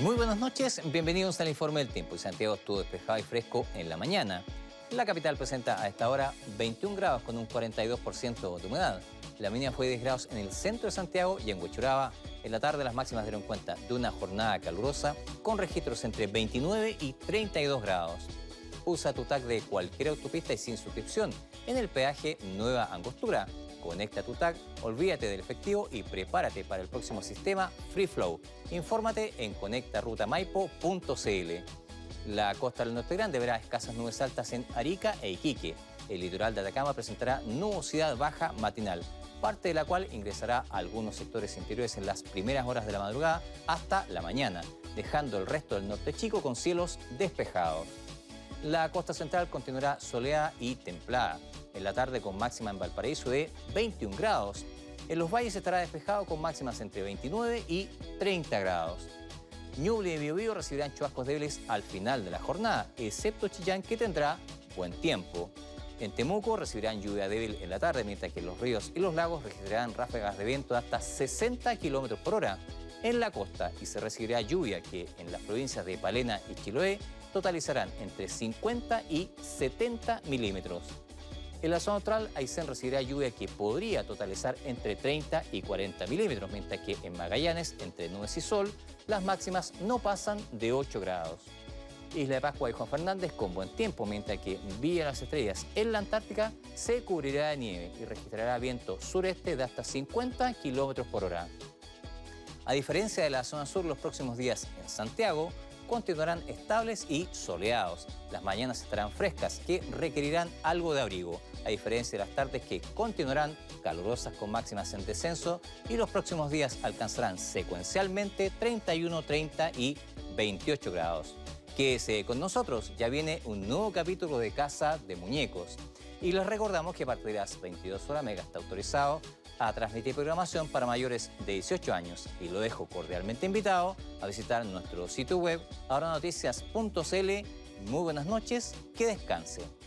Muy buenas noches, bienvenidos al informe del tiempo. Santiago estuvo despejado y fresco en la mañana. La capital presenta a esta hora 21 grados con un 42% de humedad. La mínima fue 10 grados en el centro de Santiago y en Huechuraba. En la tarde las máximas dieron cuenta de una jornada calurosa con registros entre 29 y 32 grados. Usa tu tag de cualquier autopista y sin suscripción en el peaje Nueva Angostura Conecta tu tag, olvídate del efectivo y prepárate para el próximo sistema Free Flow. Infórmate en conectarutamaipo.cl. La costa del norte grande verá escasas nubes altas en Arica e Iquique. El litoral de Atacama presentará nubosidad baja matinal, parte de la cual ingresará a algunos sectores interiores en las primeras horas de la madrugada hasta la mañana, dejando el resto del norte chico con cielos despejados. La costa central continuará soleada y templada en la tarde con máxima en Valparaíso de 21 grados. En los valles estará despejado con máximas entre 29 y 30 grados. Ñuble y Biobío recibirán chubascos débiles al final de la jornada, excepto Chillán que tendrá buen tiempo. En Temuco recibirán lluvia débil en la tarde, mientras que los ríos y los lagos registrarán ráfagas de viento de hasta 60 kilómetros por hora en la costa y se recibirá lluvia que en las provincias de Palena y Chiloé totalizarán entre 50 y 70 milímetros. En la zona austral, Aysén recibirá lluvia que podría totalizar entre 30 y 40 milímetros, mientras que en Magallanes, entre nubes y sol, las máximas no pasan de 8 grados. Isla de Pascua y Juan Fernández con buen tiempo, mientras que Villa las Estrellas en la Antártica se cubrirá de nieve y registrará viento sureste de hasta 50 kilómetros por hora. A diferencia de la zona sur, los próximos días en Santiago, continuarán estables y soleados. Las mañanas estarán frescas, que requerirán algo de abrigo, a diferencia de las tardes que continuarán calurosas con máximas en descenso y los próximos días alcanzarán secuencialmente 31, 30 y 28 grados. Quédese con nosotros, ya viene un nuevo capítulo de Casa de Muñecos. Y les recordamos que a partir de las 22 horas Mega está autorizado a transmitir programación para mayores de 18 años y lo dejo cordialmente invitado a visitar nuestro sitio web ahora Muy buenas noches, que descanse.